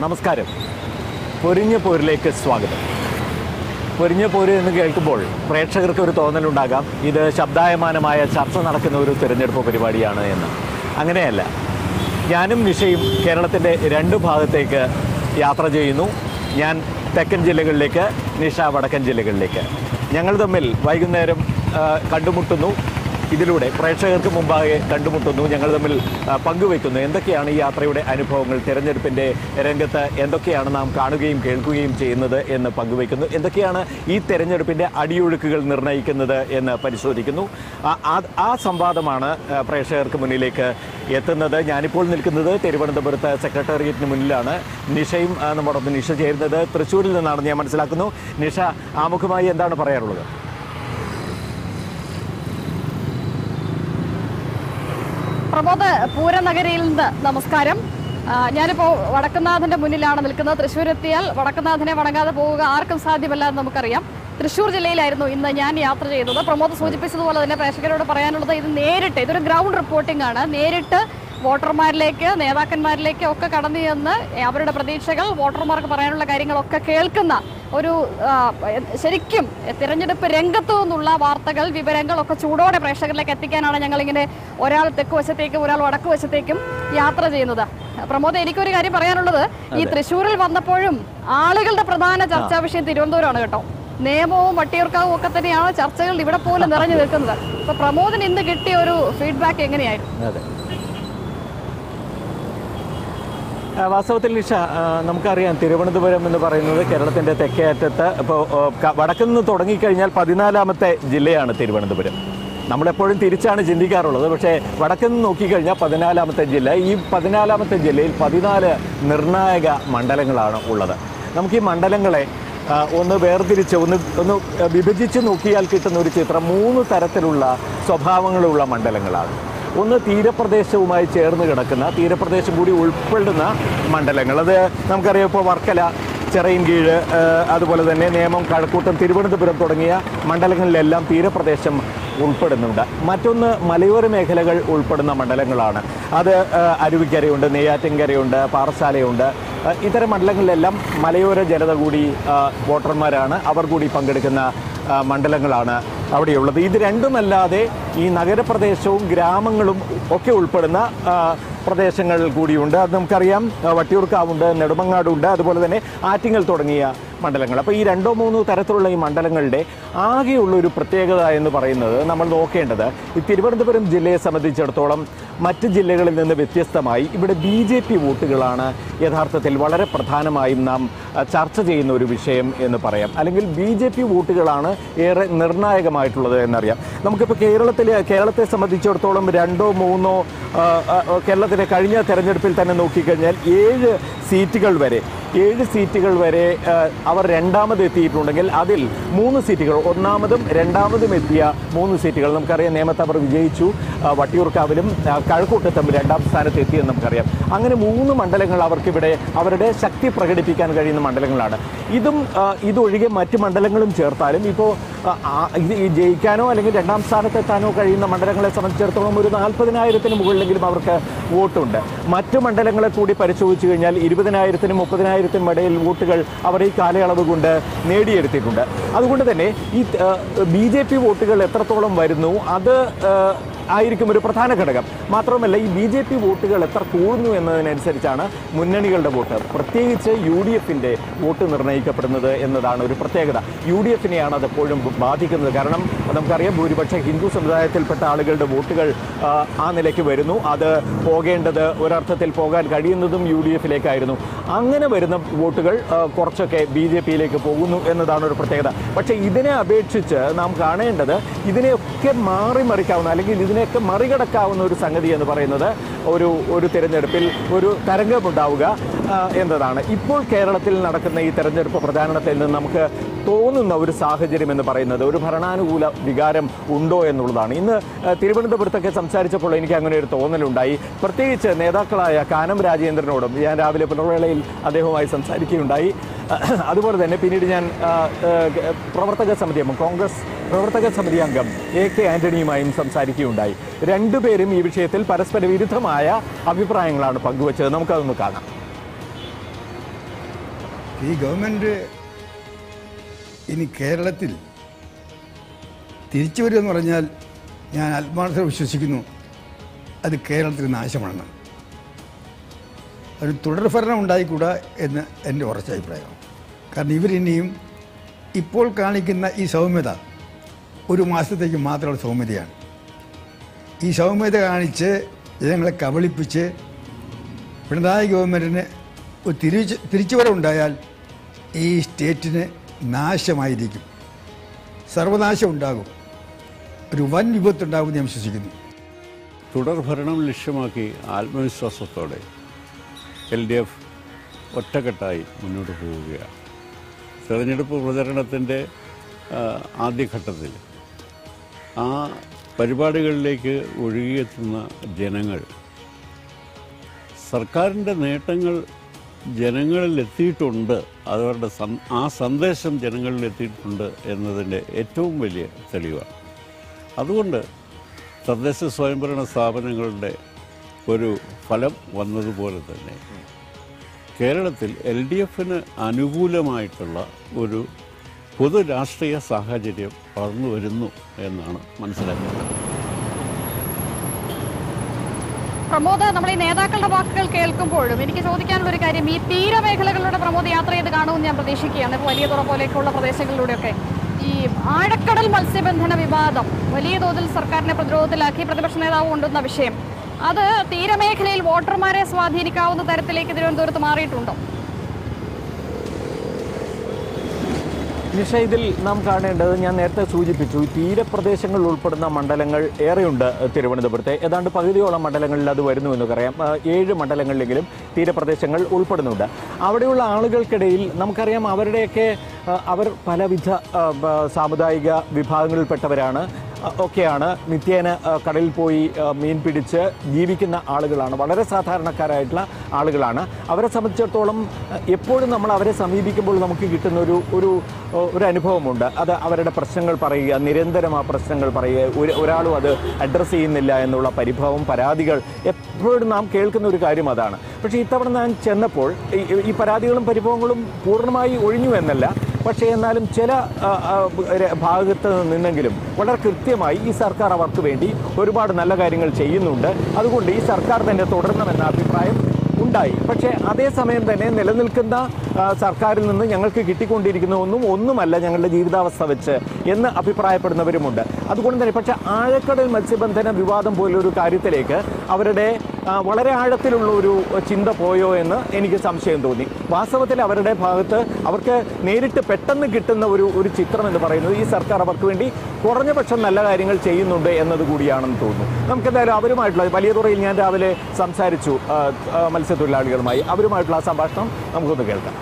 നമസ്കാരം. പൊരിഞ്ഞ പോരിലേക്ക് സ്വാഗതം. പൊരിഞ്ഞ പോര് എന്ന് കേൾക്കുമ്പോൾ പ്രേക്ഷകർക്ക് ഒരു തോന്നലുണ്ടാകാം. ഇത് ശബ്ദായമാനമായ ചർച്ച നടക്കുന്ന ഒരു തിരഞ്ഞെടുപ്പ് പരിപാടിയാണ് എന്ന്. അങ്ങനെയല്ല. ഞാനും നിഷയും കേരളത്തിന്റെ രണ്ട് ഭാഗത്തേക്ക് യാത്ര ചെയ്യുന്നു. ഞാൻ തെക്കൻ ജില്ലകളിലേക്ക് നിഷ വടക്കൻ ജില്ലകളിലേക്ക്. ഞങ്ങൾ തമ്മിൽ വൈകുന്നേരം കണ്ടുമുട്ടുന്നു. ഇതിലൂടെ പ്രേക്ഷകർക്ക് മുമ്പാകെ കണ്ടുമുട്ടുന്നു. ഞങ്ങൾ തമ്മിൽ പങ്കുവയ്ക്കുന്നു. എന്തൊക്കെയാണ് ഈ യാത്രയുടെ അനുഭവങ്ങൾ? തിരഞ്ഞെടുപ്പിന്റെ രംഗത്ത് എന്തൊക്കെയാണ് നാം കാണുകയും കേൾക്കുകയും ചെയ്യുന്നത് എന്ന് പങ്കുവെക്കുന്നു എന്തൊക്കെയാണ് ഈ തെരഞ്ഞെടുപ്പിന്റെ അടിയൊഴുക്കുകൾ നിർണയിക്കുന്നത് എന്ന് പരിശോധിക്കുന്നു. ആ- സംവാദമാണ് പ്രേക്ഷകർക്ക് മുന്നിലേക്ക് എത്തുന്നത്. ഞാനിപ്പോൾ നിൽക്കുന്നത് തിരുവനന്തപുരത്ത് സെക്രട്ടേറിയറ്റിന് മുന്നിലാണ്. നിഷയും നമ്മുടെ നിഷ ചേരുന്നത് തൃശ്ശൂരിൽ നിന്നാണ് ഞാൻ മനസ്സിലാക്കുന്നു. നിഷ ആമുഖമായി എന്താണ് പറയാറുള്ളത്? പ്രമോദ് പൂരനഗരിയിൽ നിന്ന് നമസ്കാരം. ഞാനിപ്പോൾ ഞാനിപ്പോ വടക്കുന്നാഥന്റെ മുന്നിലാണ് നിൽക്കുന്നത്. തൃശ്ശൂർ എത്തിയാൽ വടക്കുന്നാഥനെ വണങ്ങാതെ പോവുക ആർക്കും സാധ്യമല്ല എന്ന് നമുക്കറിയാം. തൃശ്ശൂർ ജില്ലയിലായിരുന്നു ഇന്ന് ഞാൻ യാത്ര ചെയ്തത്. പ്രമോദ് സൂചിപ്പിച്ചതുപോലെ തന്നെ പ്രേക്ഷകരോട് പറയാനുള്ളത് ഇത് നേരിട്ട് ഇതൊരു ഗ്രൗണ്ട് റിപ്പോർട്ടിംഗ് ആണ്. നേരിട്ട് വോട്ടർമാരിലേക്ക് നേതാക്കന്മാരിലേക്ക് ഒക്കെ കടന്നു ചെന്ന് അവരുടെ പ്രതീക്ഷകൾ വോട്ടർമാർക്ക് പറയാനുള്ള കാര്യങ്ങളൊക്കെ കേൾക്കുന്ന ഒരു ശരിക്കും തിരഞ്ഞെടുപ്പ് രംഗത്തു നിന്നുള്ള വാർത്തകൾ വിവരങ്ങളൊക്കെ ചൂടോടെ പ്രേക്ഷകരിലേക്ക് എത്തിക്കാനാണ് ഞങ്ങളിങ്ങനെ ഒരാൾ തെക്ക് വശത്തേക്കും ഒരാൾ വടക്ക് വശത്തേക്കും യാത്ര ചെയ്യുന്നത്. പ്രമോദ് എനിക്കൊരു കാര്യം പറയാനുള്ളത്. ഈ തൃശ്ശൂരിൽ വന്നപ്പോഴും ആളുകളുടെ പ്രധാന ചർച്ചാ വിഷയം തിരുവനന്തപുരമാണ് കേട്ടോ. നിയമവും വട്ടിയൂർക്കാവും ഒക്കെ തന്നെയാണ് ചർച്ചകൾ ഇവിടെ പോലും നിറഞ്ഞു നിൽക്കുന്നത്. അപ്പൊ പ്രമോദിന് ഇന്ന് കിട്ടിയ ഒരു ഫീഡ്ബാക്ക് എങ്ങനെയായിരുന്നു അതെ ആ, വാസ്തവത്തിൽ നിഷ നമുക്കറിയാം തിരുവനന്തപുരം എന്ന് പറയുന്നത് കേരളത്തിന്റെ തെക്കേ അറ്റത്ത്. ഇപ്പോൾ വടക്കു നിന്ന് തുടങ്ങിക്കഴിഞ്ഞാൽ പതിനാലാമത്തെ ജില്ലയാണ് തിരുവനന്തപുരം. നമ്മളെപ്പോഴും തിരിച്ചാണ് ചിന്തിക്കാറുള്ളത്. പക്ഷേ വടക്കു നിന്ന് നോക്കിക്കഴിഞ്ഞാൽ പതിനാലാമത്തെ ജില്ല. ഈ പതിനാലാമത്തെ ജില്ലയിൽ പതിനാല് നിർണായക മണ്ഡലങ്ങളാണ് ഉള്ളത്. നമുക്ക് ഈ മണ്ഡലങ്ങളെ ഒന്ന് വേർതിരിച്ച് ഒന്ന് ഒന്ന് വിഭജിച്ച് നോക്കിയാൽ കിട്ടുന്ന ഒരു ചിത്രം മൂന്ന് തരത്തിലുള്ള സ്വഭാവങ്ങളുള്ള മണ്ഡലങ്ങളാണ്. ഒന്ന് തീരപ്രദേശവുമായി ചേർന്ന് കിടക്കുന്ന തീരപ്രദേശം കൂടി ഉൾപ്പെടുന്ന മണ്ഡലങ്ങൾ. അത് നമുക്കറിയാം ഇപ്പോൾ വർക്കല ചെറയൻകീഴ് അതുപോലെ തന്നെ നേമം കഴക്കൂട്ടം തിരുവനന്തപുരം തുടങ്ങിയ മണ്ഡലങ്ങളിലെല്ലാം തീരപ്രദേശം ഉൾപ്പെടുന്നുണ്ട്. മറ്റൊന്ന് മലയോര മേഖലകൾ ഉൾപ്പെടുന്ന മണ്ഡലങ്ങളാണ്. അത് അരുവിക്കരയുണ്ട് നെയ്യാറ്റിൻകരയുണ്ട് പാറശാലയുണ്ട് ഇത്തരം മണ്ഡലങ്ങളിലെല്ലാം മലയോര ജനത കൂടി വോട്ടർമാരാണ്. അവർ കൂടി പങ്കെടുക്കുന്ന മണ്ഡലങ്ങളാണ് അവിടെയുള്ളത്. ഇത് രണ്ടുമല്ലാതെ ഈ നഗരപ്രദേശവും ഗ്രാമങ്ങളും ഒക്കെ ഉൾപ്പെടുന്ന പ്രദേശങ്ങൾ കൂടിയുണ്ട്. അത് നമുക്കറിയാം വട്ടിയൂർക്കാവുണ്ട് നെടുമങ്ങാടുണ്ട് അതുപോലെ തന്നെ ആറ്റിങ്ങൽ തുടങ്ങിയ മണ്ഡലങ്ങൾ. അപ്പോൾ ഈ രണ്ടോ മൂന്നോ തരത്തിലുള്ള ഈ മണ്ഡലങ്ങളുടെ ആകെയുള്ള ഒരു പ്രത്യേകത എന്ന് പറയുന്നത് നമ്മൾ നോക്കേണ്ടത് ഈ തിരുവനന്തപുരം ജില്ലയെ സംബന്ധിച്ചിടത്തോളം മറ്റ് ജില്ലകളിൽ നിന്ന് വ്യത്യസ്തമായി ഇവിടെ ബി വോട്ടുകളാണ് യഥാർത്ഥത്തിൽ വളരെ പ്രധാനമായും നാം ചർച്ച ചെയ്യുന്ന ഒരു വിഷയം എന്ന് പറയാം. അല്ലെങ്കിൽ ബി ജെ പി വോട്ടുകളാണ് ഏറെ നിർണായകമായിട്ടുള്ളത് എന്നറിയാം. നമുക്കിപ്പോൾ കേരളത്തിൽ കേരളത്തെ സംബന്ധിച്ചിടത്തോളം രണ്ടോ മൂന്നോ കേരളത്തിലെ കഴിഞ്ഞ തെരഞ്ഞെടുപ്പിൽ തന്നെ നോക്കിക്കഴിഞ്ഞാൽ ഏഴ് സീറ്റുകൾ വരെ ഏഴ് സീറ്റുകൾ വരെ അവർ രണ്ടാമത് എത്തിയിട്ടുണ്ടെങ്കിൽ അതിൽ മൂന്ന് സീറ്റുകൾ ഒന്നാമതും രണ്ടാമതും എത്തിയ മൂന്ന് സീറ്റുകൾ നമുക്കറിയാം. നേമത്ത് അവർ വിജയിച്ചു. വട്ടിയൂർക്കാവിലും കഴക്കൂട്ടത്തും രണ്ടാം സ്ഥാനത്ത് എത്തിയെന്ന് നമുക്കറിയാം. അങ്ങനെ മൂന്ന് മണ്ഡലങ്ങൾ അവർക്കിവിടെ അവരുടെ ശക്തി പ്രകടിപ്പിക്കാൻ കഴിയുന്ന മണ്ഡലങ്ങളാണ്. ഇതും ഇതൊഴികെ മറ്റ് മണ്ഡലങ്ങളും ചേർത്താലും ഇപ്പോൾ ഇത് ജയിക്കാനോ അല്ലെങ്കിൽ രണ്ടാം സ്ഥാനത്തെത്താനോ കഴിയുന്ന മണ്ഡലങ്ങളെ സംബന്ധിച്ചിടത്തോളം ഒരു നാൽപ്പതിനായിരത്തിന് മുകളിലെങ്കിലും അവർക്ക് വോട്ടുണ്ട്. മറ്റ് മണ്ഡലങ്ങളെ കൂടി പരിശോധിച്ചു കഴിഞ്ഞാൽ ഇരുപതിനായിരത്തിനും മുപ്പതിനായിരത്തിനും ഇടയിൽ വോട്ടുകൾ അവർ ഈ കാലയളവ് കൊണ്ട് നേടിയെടുത്തിട്ടുണ്ട്. അതുകൊണ്ട് തന്നെ ഈ ബി വോട്ടുകൾ എത്രത്തോളം വരുന്നു? അത് ആയിരിക്കും ഒരു പ്രധാന ഘടകം. മാത്രമല്ല ഈ ബി ജെ പി വോട്ടുകൾ എത്ര കൂടുന്നു എന്നതിനനുസരിച്ചാണ് മുന്നണികളുടെ വോട്ട്. പ്രത്യേകിച്ച് യു ഡി എഫിന്റെ വോട്ട് നിർണയിക്കപ്പെടുന്നത് എന്നതാണ് ഒരു പ്രത്യേകത. യു ഡി എഫിനെയാണ് അത് എപ്പോഴും ബാധിക്കുന്നത്. കാരണം നമുക്കറിയാം ഭൂരിപക്ഷം ഹിന്ദു സമുദായത്തിൽപ്പെട്ട ആളുകളുടെ വോട്ടുകൾ ആ, നിലയ്ക്ക് വരുന്നു. അത് പോകേണ്ടത് ഒരർത്ഥത്തിൽ പോകാൻ കഴിയുന്നതും യു ഡി എഫിലേക്കായിരുന്നു. അങ്ങനെ വരുന്ന വോട്ടുകൾ കുറച്ചൊക്കെ ബി ജെ പിയിലേക്ക് പോകുന്നു എന്നതാണ് ഒരു പ്രത്യേകത. പക്ഷേ ഇതിനെ അപേക്ഷിച്ച് നാം കാണേണ്ടത് ഇതിനെയൊക്കെ മാറി മറിക്കാവുന്ന അല്ലെങ്കിൽ ഇതിനെയൊക്കെ മറികടക്കാവുന്ന ഒരു സംഗതി എന്ന് പറയുന്നത് ഒരു ഒരു തിരഞ്ഞെടുപ്പിൽ ഒരു തരംഗമുണ്ടാവുക എന്നതാണ്. ഇപ്പോൾ കേരളത്തിൽ നടക്കുന്ന ഈ തെരഞ്ഞെടുപ്പ് പ്രചാരണത്തിൽ നിന്ന് നമുക്ക് തോന്നുന്ന ഒരു സാഹചര്യം എന്ന് പറയുന്നത് ഒരു ഭരണാനുകൂല വികാരം ഉണ്ടോ എന്നുള്ളതാണ്. ഇന്ന് തിരുവനന്തപുരത്തൊക്കെ സംസാരിച്ചപ്പോൾ എനിക്ക് അങ്ങനെ ഒരു തോന്നലുണ്ടായി. പ്രത്യേകിച്ച് നേതാക്കളായ കാനം രാജേന്ദ്രനോടും ഞാൻ രാവിലെ പുനർവേളയിൽ അദ്ദേഹവുമായി സംസാരിക്കുകയുണ്ടായി. അതുപോലെ തന്നെ പിന്നീട് ഞാൻ പ്രവർത്തക സമിതി കോൺഗ്രസ് പ്രവർത്തക സമിതി അംഗം എ കെ ആന്റണിയുമായും സംസാരിക്കുകയുണ്ടായി. രണ്ടുപേരും ഈ വിഷയത്തിൽ പരസ്പര വിരുദ്ധമായ അഭിപ്രായങ്ങളാണ് പങ്കുവച്ചത്. നമുക്കതൊന്ന് കാണാം. ഈ ഗവൺമെന്റ് ഇനി കേരളത്തിൽ തിരിച്ചു വരുമെന്ന് പറഞ്ഞാൽ ഞാൻ ആത്മാർത്ഥത വിശ്വസിക്കുന്നു. അത് കേരളത്തിൽ നാശമാണ് ഒരു തുടർഭരണം ഉണ്ടായിക്കൂടാ എന്ന് എന്റെ ഉറച്ച അഭിപ്രായമാണ് കാരണം ഇവരിനിയും ഇപ്പോൾ കാണിക്കുന്ന ഈ സൗമ്യത ഒരു മാസത്തേക്ക് മാത്രമുള്ള സൗമ്യതയാണ്. ഈ സൗമ്യത കാണിച്ച് ജനങ്ങളെ കബളിപ്പിച്ച് പിണറായി ഗവൺമെന്റിന് ഒരു തിരിച്ച് തിരിച്ചുവരവുണ്ടായാൽ ഈ സ്റ്റേറ്റിന് നാശമായിരിക്കും. സർവനാശം ഉണ്ടാകും. ഒരു വൻ വിപത്തുണ്ടാകുമെന്ന് ഞാൻ വിശ്വസിക്കുന്നു. തുടർഭരണം ലക്ഷ്യമാക്കി ആത്മവിശ്വാസത്തോടെ എൽ ഡി എഫ് ഒറ്റക്കെട്ടായി മുന്നോട്ട് പോവുകയാണ്. തെരഞ്ഞെടുപ്പ് പ്രചരണത്തിന്റെ ആദ്യഘട്ടത്തിൽ ആ പരിപാടികളിലേക്ക് ഒഴുകിയെത്തുന്ന ജനങ്ങൾ സർക്കാരിന്റെ നേട്ടങ്ങൾ ജനങ്ങളിൽ എത്തിയിട്ടുണ്ട് അവരുടെ ആ സന്ദേശം ജനങ്ങളിൽ എത്തിയിട്ടുണ്ട് എന്നതിന്റെ ഏറ്റവും വലിയ തെളിവാണ്. അതുകൊണ്ട് തദ്ദേശ സ്വയംഭരണ സ്ഥാപനങ്ങളുടെ ഒരു ഫലം വന്നതുപോലെ തന്നെ കേരളത്തിൽ എൽ ഡി എഫിന് അനുകൂലമായിട്ടുള്ള ഒരു പൊതു രാഷ്ട്രീയ സാഹചര്യം വളർന്നു വരുന്നു എന്നാണ് മനസ്സിലാക്കുന്നത്. പ്രമോദ് നമ്മൾ ഈ നേതാക്കളുടെ വാക്കുകൾ കേൾക്കുമ്പോഴും എനിക്ക് ചോദിക്കാനുള്ള ഒരു കാര്യം ഈ തീരമേഖലകളിലൂടെ പ്രമോദ് യാത്ര ചെയ്ത് കാണുമെന്ന് ഞാൻ പ്രതീക്ഷിക്കുകയാണ്. ഇപ്പോൾ വലിയ തുറ പോലെയൊക്കെയുള്ള പ്രദേശങ്ങളിലൂടെയൊക്കെ. ഈ ആഴക്കടൽ മത്സ്യബന്ധന വിവാദം വലിയ തോതിൽ സർക്കാരിനെ പ്രതിരോധത്തിലാക്കി പ്രതിപക്ഷ നേതാവ് കൊണ്ടുവന്ന വിഷയം. അത് തീരമേഖലയിൽ വോട്ടർമാരെ സ്വാധീനിക്കാവുന്ന തരത്തിലേക്ക് തിരുവനന്തപുരത്ത് മാറിയിട്ടുണ്ടോ? നിഷ ഇതിൽ നാം കാണേണ്ടത് ഞാൻ നേരത്തെ സൂചിപ്പിച്ചു തീരപ്രദേശങ്ങൾ ഉൾപ്പെടുന്ന മണ്ഡലങ്ങൾ ഏറെയുണ്ട് തിരുവനന്തപുരത്തെ. ഏതാണ്ട് പകുതിയോളം മണ്ഡലങ്ങളിൽ അത് വരുന്നു എന്ന് പറയാം. ഏഴ് മണ്ഡലങ്ങളിലെങ്കിലും തീരപ്രദേശങ്ങൾ ഉൾപ്പെടുന്നുണ്ട്. അവിടെയുള്ള ആളുകൾക്കിടയിൽ നമുക്കറിയാം അവരുടെയൊക്കെ അവർ പലവിധ സാമുദായിക വിഭാഗങ്ങളിൽപ്പെട്ടവരാണ് ഒക്കെയാണ്. നിത്യേന കടലിൽ പോയി മീൻ പിടിച്ച് ജീവിക്കുന്ന ആളുകളാണ്. വളരെ സാധാരണക്കാരായിട്ടുള്ള ആളുകളാണ്. അവരെ സംബന്ധിച്ചിടത്തോളം എപ്പോഴും നമ്മൾ അവരെ സമീപിക്കുമ്പോൾ നമുക്ക് കിട്ടുന്ന ഒരു ഒരു ഒരു അനുഭവമുണ്ട്. അത് അവരുടെ പ്രശ്നങ്ങൾ പറയുക നിരന്തരം ആ പ്രശ്നങ്ങൾ പറയുക. ഒരു ഒരാളും അത് അഡ്രസ്സ് ചെയ്യുന്നില്ല എന്നുള്ള പരിഭവം പരാതികൾ എപ്പോഴും നാം കേൾക്കുന്ന ഒരു കാര്യം അതാണ്. പക്ഷേ ഇത്തവണ ഞാൻ ചെന്നപ്പോൾ ഈ പരാതികളും പരിഭവങ്ങളും പൂർണമായി ഒഴിഞ്ഞു എന്നല്ല. പക്ഷേ എന്നാലും ചില ഭാഗത്ത് നിന്നെങ്കിലും വളരെ കൃത്യമായി ഈ സർക്കാർ അവർക്ക് വേണ്ടി ഒരുപാട് നല്ല കാര്യങ്ങൾ ചെയ്യുന്നുണ്ട്. അതുകൊണ്ട് ഈ സർക്കാർ തന്നെ തുടരണമെന്ന അഭിപ്രായം ഉണ്ടായി. പക്ഷേ അതേസമയം തന്നെ നിലനിൽക്കുന്ന സർക്കാരിൽ നിന്ന് ഞങ്ങൾക്ക് കിട്ടിക്കൊണ്ടിരിക്കുന്ന ഒന്നും ഒന്നുമല്ല ഞങ്ങളുടെ ജീവിതാവസ്ഥ വെച്ച് എന്ന് അഭിപ്രായപ്പെടുന്നവരുമുണ്ട്. അതുകൊണ്ട് തന്നെ പക്ഷേ ആഴക്കടൽ മത്സ്യബന്ധന വിവാദം പോലൊരു കാര്യത്തിലേക്ക് അവരുടെ വളരെ ആഴത്തിലുള്ള ഒരു ചിന്ത പോയോ എന്ന് എനിക്ക് സംശയം തോന്നി. വാസ്തവത്തിൽ അവരുടെ ഭാഗത്ത് അവർക്ക് നേരിട്ട് പെട്ടെന്ന് കിട്ടുന്ന ഒരു ഒരു ചിത്രം എന്ന് പറയുന്നത് ഈ സർക്കാർ അവർക്ക് വേണ്ടി കുറഞ്ഞ പക്ഷം നല്ല കാര്യങ്ങൾ ചെയ്യുന്നുണ്ട് എന്നത് കൂടിയാണെന്ന് തോന്നുന്നു. നമുക്കെന്തായാലും അവരുമായിട്ടുള്ള വലിയ തുറയിൽ ഞാൻ രാവിലെ സംസാരിച്ചു മത്സ്യത്തൊഴിലാളികളുമായി. അവരുമായിട്ടുള്ള ആ സംഭാഷണം നമുക്കൊന്ന് കേൾക്കാം.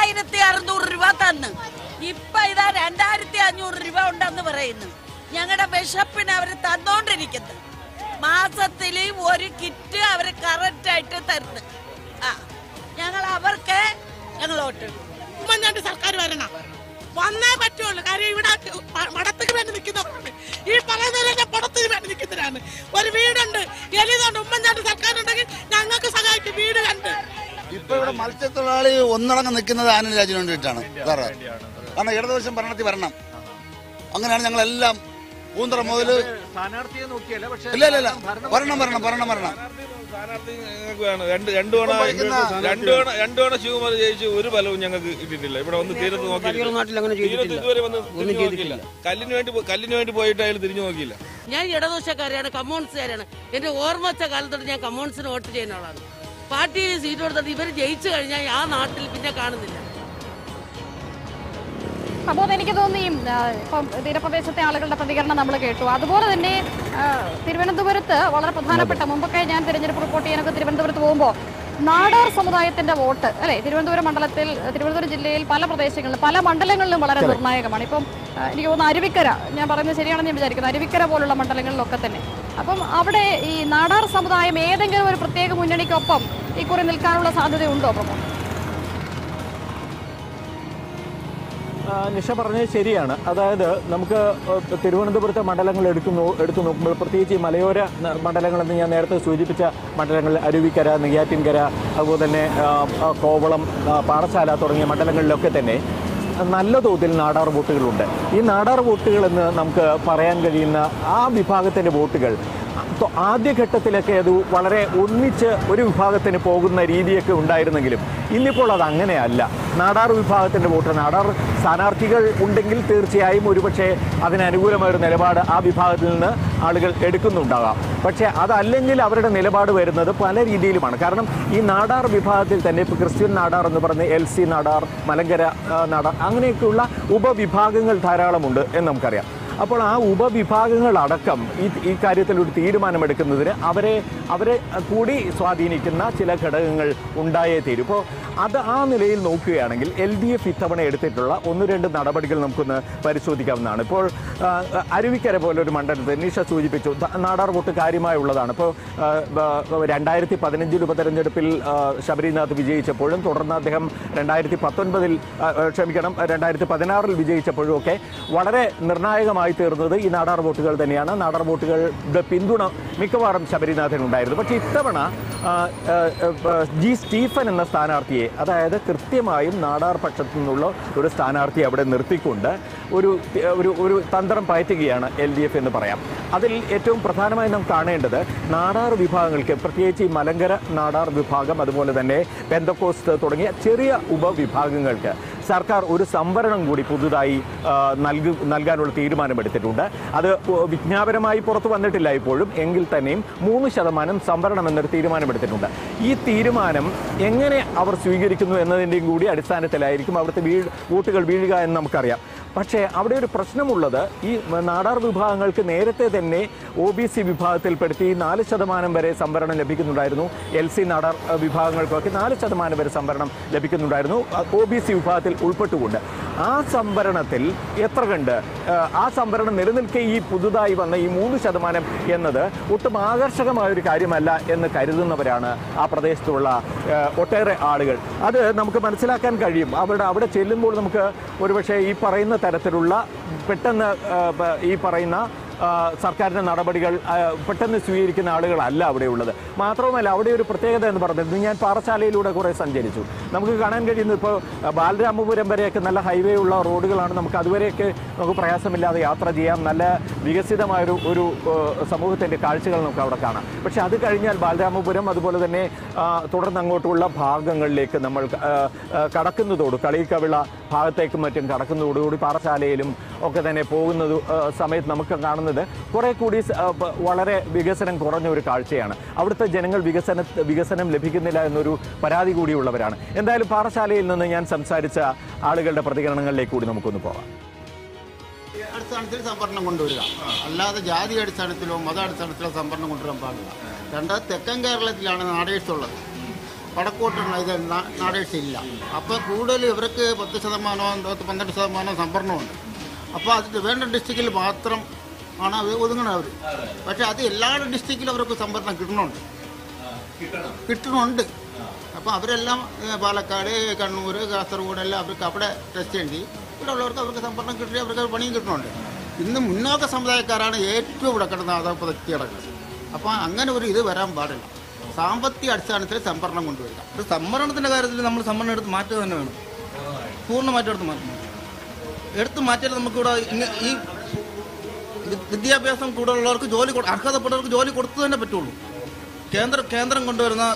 ആയിരത്തി അറുന്നൂറ് രൂപ തന്ന്. ഇപ്പൊ ഇതാ രണ്ടായിരത്തി അഞ്ഞൂറ് രൂപ ഉണ്ടെന്ന് പറയുന്നു. ഞങ്ങളുടെ വിശപ്പിന് അവർ തന്നോണ്ടിരിക്കുന്നത് മാസത്തിൽ ഒരു കിറ്റ് അവർ കറക്റ്റ് ആയിട്ട് തരുന്നു. ആ ഞങ്ങൾ അവർക്ക് ഞങ്ങൾ വോട്ട് ഉമ്മൻചാണ്ടി സർക്കാർ വരണം. വന്നേ പറ്റുള്ളൂ. കാര്യം ഇവിടെ മടത്തിന് പടത്തിന് വേണ്ടി നിൽക്കുന്നവരാണ്. ഈ പറയുന്നതിലൊക്കെ പടത്തിന് വേണ്ടി നിൽക്കുന്നവരാണ്. ഒരു വീടുണ്ട്. എലിതുണ്ട്. ഉമ്മൻചാണ്ടി സർക്കാർ ഉണ്ടെങ്കിൽ ഞങ്ങൾക്ക് സഹായിക്കും. വീട് കണ്ട്. ഇപ്പൊ ഇവിടെ മത്സ്യത്തൊഴിലാളി ഒന്നടങ്ങ് നിൽക്കുന്നത് ആനന്ദ് രാജിന് വേണ്ടിയിട്ടാണ്. സാറേ കാരണം ഇടതുപക്ഷം ഭരണത്തിൽ വരണം. അങ്ങനെയാണ് ഞങ്ങളെല്ലാം പൂന്തറ മുതൽ സ്ഥാനാർത്ഥിയെ നോക്കിയല്ല പക്ഷേ ഇല്ല ഇല്ല ഇല്ല. വരണം വരണം വരണം വരണം സ്ഥാനാർത്ഥി ഞങ്ങൾക്ക് വേണം രണ്ട് രണ്ടു തവണ രണ്ടു തവണ രണ്ടു തവണ ശിവകുമാർ ജയിച്ച് ഒരു ഫലവും ഞങ്ങൾക്ക് കിട്ടിയിട്ടില്ല. ഇവിടെ വന്ന് തീരത്ത് നോക്കിയില്ല തീരത്ത് ഇതുവരെ വന്ന് നോക്കിയില്ല. കല്ലിന് വേണ്ടി കല്ലിന് വേണ്ടി പോയിട്ട് അയാൾ തിരിഞ്ഞു നോക്കിയില്ല. ഞാൻ ഇടദോഷക്കാരാണ് കമ്മ്യൂണിസ്റ്റുകാരാണ് എന്റെ ഓർമ്മ വെച്ച കാലത്തോട്ട് ഞാൻ കമ്മ്യൂണിസ്റ്റിന് വോട്ട് ചെയ്യുന്ന ആളാണ്. പാർട്ടി സീറ്റ് കൊടുത്തിട്ട് ഇവർ ജയിച്ചു കഴിഞ്ഞാൽ ആ നാട്ടിൽ പിന്നെ കാണുന്നില്ല. അപ്പോൾ എനിക്ക് തോന്നി ഇപ്പം തീരപ്രദേശത്തെ ആളുകളുടെ പ്രതികരണം നമ്മൾ കേട്ടു. അതുപോലെ തന്നെ തിരുവനന്തപുരത്ത് വളരെ പ്രധാനപ്പെട്ട മുമ്പൊക്കെ ഞാൻ തിരഞ്ഞെടുപ്പ് റിപ്പോർട്ട് ചെയ്യാനൊക്കെ തിരുവനന്തപുരത്ത് പോകുമ്പോൾ നാടാർ സമുദായത്തിന്റെ വോട്ട് അല്ലെ? തിരുവനന്തപുരം മണ്ഡലത്തിൽ തിരുവനന്തപുരം ജില്ലയിൽ പല പ്രദേശങ്ങളിലും പല മണ്ഡലങ്ങളിലും വളരെ നിർണായകമാണ്. ഇപ്പം എനിക്ക് തോന്നുന്നു അരുവിക്കര ഞാൻ പറയുന്നത് ശരിയാണെന്ന് ഞാൻ വിചാരിക്കുന്നു അരുവിക്കര പോലുള്ള മണ്ഡലങ്ങളിലൊക്കെ തന്നെ. അപ്പം അവിടെ ഈ നാടാർ സമുദായം ഏതെങ്കിലും ഒരു പ്രത്യേക മുന്നണിക്കൊപ്പം ഇക്കുറി നിൽക്കാനുള്ള സാധ്യതയുണ്ടോ പ്രമോദ്? നിഷ പറഞ്ഞത് ശരിയാണ്. അതായത് നമുക്ക് തിരുവനന്തപുരത്തെ മണ്ഡലങ്ങൾ എടുക്കുന്നു എടുത്തു നോക്കുമ്പോൾ പ്രത്യേകിച്ച് ഈ മലയോര മണ്ഡലങ്ങളെന്ന് ഞാൻ നേരത്തെ സൂചിപ്പിച്ച മണ്ഡലങ്ങൾ അരുവിക്കര നെയ്യാറ്റിൻകര അതുപോലെ തന്നെ കോവളം പാറശാല തുടങ്ങിയ മണ്ഡലങ്ങളിലൊക്കെ തന്നെ നല്ല തോതിൽ നാടാർ വോട്ടുകളുണ്ട്. ഈ നാടാർ വോട്ടുകൾ എന്ന് നമുക്ക് പറയാൻ കഴിയുന്ന ആ വിഭാഗത്തിന്റെ വോട്ടുകൾ ആദ്യഘട്ടത്തിലൊക്കെ അത് വളരെ ഒന്നിച്ച് ഒരു വിഭാഗത്തിന് പോകുന്ന രീതിയൊക്കെ ഉണ്ടായിരുന്നെങ്കിലും ഇന്നിപ്പോൾ അത് അങ്ങനെയല്ല. നാടാർ വിഭാഗത്തിന്റെ വോട്ട് നാടാർ സ്ഥാനാർത്ഥികൾ ഉണ്ടെങ്കിൽ തീർച്ചയായും ഒരുപക്ഷെ അതിനനുകൂലമായ ഒരു നിലപാട് ആ വിഭാഗത്തിൽ നിന്ന് ആളുകൾ എടുക്കുന്നുണ്ടാകാം. പക്ഷേ അതല്ലെങ്കിൽ അവരുടെ നിലപാട് വരുന്നത് പല രീതിയിലുമാണ്. കാരണം ഈ നാടാർ വിഭാഗത്തിൽ തന്നെ ഇപ്പോൾ ക്രിസ്ത്യൻ നാടാർ എന്ന് പറഞ്ഞ് എൽ സി നാടാർ മലങ്കര നാടാർ അങ്ങനെയൊക്കെയുള്ള ഉപവിഭാഗങ്ങൾ ധാരാളമുണ്ട് എന്ന് നമുക്കറിയാം. അപ്പോൾ ആ ഉപവിഭാഗങ്ങളടക്കം ഈ ഈ കാര്യത്തിൽ ഒരു തീരുമാനമെടുക്കുന്നതിന് അവരെ അവരെ കൂടി സ്വാധീനിക്കുന്ന ചില ഘടകങ്ങൾ ഉണ്ടായേ തീരും. ഇപ്പോൾ അത് ആ നിലയിൽ നോക്കുകയാണെങ്കിൽ എൽ ഡി എഫ് ഇത്തവണ എടുത്തിട്ടുള്ള ഒന്ന് രണ്ട് നടപടികൾ നമുക്കൊന്ന് പരിശോധിക്കാവുന്നതാണ്. ഇപ്പോൾ അരുവിക്കര ഒരു മണ്ഡലത്തിൽ നിഷ സൂചിപ്പിച്ചു. നാടാർ വോട്ട് കാര്യമായുള്ളതാണ് ഇപ്പോൾ രണ്ടായിരത്തി പതിനഞ്ചിൽ ഉപതെരഞ്ഞെടുപ്പിൽ ശബരിനാഥ് വിജയിച്ചപ്പോഴും തുടർന്ന് അദ്ദേഹം രണ്ടായിരത്തി പത്തൊൻപതിൽ ക്ഷമിക്കണം രണ്ടായിരത്തി പതിനാറിൽ വിജയിച്ചപ്പോഴും ഒക്കെ വളരെ നിർണായകമായി തീർന്നത് ഈ നാടാർ വോട്ടുകൾ തന്നെയാണ്. നാടാർ വോട്ടുകളുടെ പിന്തുണ മിക്കവാറും ശബരിനാഥൻ ഉണ്ടായിരുന്നു. പക്ഷേ ഇത്തവണ ജി സ്റ്റീഫൻ എന്ന സ്ഥാനാർത്ഥിയെ അതായത് കൃത്യമായും നാടാർ പക്ഷത്തു നിന്നുള്ള ഒരു സ്ഥാനാർത്ഥിയെ അവിടെ നിർത്തിക്കൊണ്ട് ഒരു ഒരു ഒരു തന്ത്രം പയറ്റുകയാണ് എൽ ഡി എഫ് എന്ന് പറയാം. അതിൽ ഏറ്റവും പ്രധാനമായി നാം കാണേണ്ടത് നാടാർ വിഭാഗങ്ങൾക്ക് പ്രത്യേകിച്ച് ഈ മലങ്കര നാടാർ വിഭാഗം അതുപോലെ തന്നെ പെന്തക്കോസ്റ്റ് തുടങ്ങിയ ചെറിയ ഉപവിഭാഗങ്ങൾക്ക് സർക്കാർ ഒരു സംവരണം കൂടി പുതുതായി നൽകു നൽകാനുള്ള തീരുമാനമെടുത്തിട്ടുണ്ട്. അത് വിജ്ഞാപനമായി പുറത്തു വന്നിട്ടില്ല ഇപ്പോഴും. എങ്കിൽ തന്നെയും മൂന്ന് ശതമാനം സംവരണം എന്നൊരു തീരുമാനമെടുത്തിട്ടുണ്ട്. ഈ തീരുമാനം എങ്ങനെ അവർ സ്വീകരിക്കുന്നു എന്നതിന്റെയും കൂടി അടിസ്ഥാനത്തിലായിരിക്കും അവിടുത്തെ വീഴ് വോട്ടുകൾ വീഴുക എന്ന് നമുക്കറിയാം. പക്ഷേ അവിടെ ഒരു പ്രശ്നമുള്ളത് ഈ നാടാർ വിഭാഗങ്ങൾക്ക് നേരത്തെ തന്നെ ഒ ബി സി വിഭാഗത്തിൽപ്പെടുത്തി നാല് ശതമാനം വരെ സംവരണം ലഭിക്കുന്നുണ്ടായിരുന്നു. എൽ സി നാടാർ വിഭാഗങ്ങൾക്കൊക്കെ നാല് ശതമാനം വരെ സംവരണം ലഭിക്കുന്നുണ്ടായിരുന്നു. ഒ ബി സി വിഭാഗത്തിൽ ഉൾപ്പെട്ടുകൊണ്ട്. ആ സംവരണത്തിൽ എത്ര കണ്ട്? ആ സംവരണം നിലനിൽക്കെ ഈ പുതുതായി വന്ന ഈ മൂന്ന് ശതമാനം എന്നത് ഒട്ടും ആകർഷകമായ ഒരു കാര്യമല്ല എന്ന് കരുതുന്നവരാണ് ആ പ്രദേശത്തുള്ള ഒട്ടേറെ ആളുകൾ. അത് നമുക്ക് മനസ്സിലാക്കാൻ കഴിയും. അവിടെ അവിടെ ചെല്ലുമ്പോൾ നമുക്ക് ഒരുപക്ഷെ ഈ പറയുന്ന തരത്തിലുള്ള പെട്ടെന്ന് ഈ പറയുന്ന സർക്കാരിന്റെ നടപടികൾ പെട്ടെന്ന് സ്വീകരിക്കുന്ന ആളുകളല്ല അവിടെ ഉള്ളത് മാത്രവുമല്ല അവിടെ ഒരു പ്രത്യേകത എന്ന് പറഞ്ഞത് ഞാൻ പാറശാലയിലൂടെ കുറേ സഞ്ചരിച്ചു. നമുക്ക് കാണാൻ കഴിയുന്നത് ഇപ്പോൾ ബാലരാമപുരം വരെയൊക്കെ നല്ല ഹൈവേ ഉള്ള റോഡുകളാണ്. നമുക്ക് അതുവരെയൊക്കെ നമുക്ക് പ്രയാസമില്ലാതെ യാത്ര ചെയ്യാം. നല്ല വികസിതമായൊരു ഒരു സമൂഹത്തിന്റെ കാഴ്ചകൾ നമുക്ക് അവിടെ കാണാം. പക്ഷേ അത് കഴിഞ്ഞാൽ ബാലരാമപുരം അതുപോലെ തന്നെ തുടർന്ന് അങ്ങോട്ടുള്ള ഭാഗങ്ങളിലേക്ക് നമ്മൾ കടക്കുന്നതോട് കളിക്കവിള ഭാഗത്തേക്കും മറ്റും കടക്കുന്നതോടുകൂടി പാറശാലയിലും ഒക്കെ തന്നെ പോകുന്നത് സമയത്ത് നമുക്ക് കാണുന്നത്. കുറെ കൂടി വളരെ വികസനം കുറഞ്ഞ ഒരു കാഴ്ചയാണ്. അവിടുത്തെ ജനങ്ങൾ വികസന വികസനം ലഭിക്കുന്നില്ല എന്നൊരു പരാതി കൂടിയുള്ളവരാണ് എന്തായാലും പാറശാലയിൽ നിന്ന് ഞാൻ സംസാരിച്ച ആളുകളുടെ പ്രതികരണങ്ങളിലേക്ക് കൂടി നമുക്കൊന്ന് പോവാം. അടിസ്ഥാനത്തിൽ സംവരണം കൊണ്ടുവരിക. അല്ലാതെ ജാതി അടിസ്ഥാനത്തിലോ മത അടിസ്ഥാനത്തിലോ സംവരണം കൊണ്ടുവരാൻ പാടില്ല. രണ്ടാമത് തെക്കൻ കേരളത്തിലാണ് നാടേഴ്സുള്ളത് വടക്കോട്ടുള്ള ഇത് നാടേഴ്സ് ഇല്ല അപ്പോൾ കൂടുതൽ ഇവർക്ക് പത്ത് ശതമാനമോ പന്ത്രണ്ട് ശതമാനമോ സംവരണമുണ്ട്. അപ്പോൾ അത് വേണ്ട ഡിസ്ട്രിക്റ്റിൽ മാത്രം ആണ് അവർ ഒതുങ്ങണത് അവർ പക്ഷേ അത് എല്ലാ ഡിസ്ട്രിക്റ്റിലും അവർക്ക് സംവരണം കിട്ടണമുണ്ട് കിട്ടണമുണ്ട് അപ്പോൾ അവരെല്ലാം പാലക്കാട് കണ്ണൂർ കാസർഗോഡ് എല്ലാം അവർക്ക് അവിടെ ടെസ്റ്റ് ചെയ്യേണ്ടി. ഇവിടെ ഉള്ളവർക്ക് അവർക്ക് സംവരണം കിട്ടി അവർക്ക് പണിയും കിട്ടണമുണ്ട് ഇന്ന് മുന്നോക്ക സമുദായക്കാരാണ് ഏറ്റവും ഇവിടെ കിടന്ന അധപ്പതത്തി കിടക്കുന്നത്. അപ്പോൾ അങ്ങനെ ഒരു ഇത് വരാൻ പാടില്ല. സാമ്പത്തിക അടിസ്ഥാനത്തിൽ സംവരണം കൊണ്ടുവരിക. സംവരണത്തിന്റെ കാര്യത്തിൽ നമ്മൾ സംവരണം എടുത്ത് മാറ്റുക തന്നെ വേണം. പൂർണമായിട്ട് എടുത്ത് മാറ്റണം. എടുത്ത് മാറ്റിയാൽ നമുക്കിവിടെ ഈ വിദ്യാഭ്യാസം കൂടുതലുള്ളവർക്ക് ജോലി അർഹതപ്പെട്ടവർക്ക് ജോലി കൊടുത്തു തന്നെ പറ്റുള്ളൂ. കേന്ദ്ര കേന്ദ്രം കൊണ്ടുവരുന്ന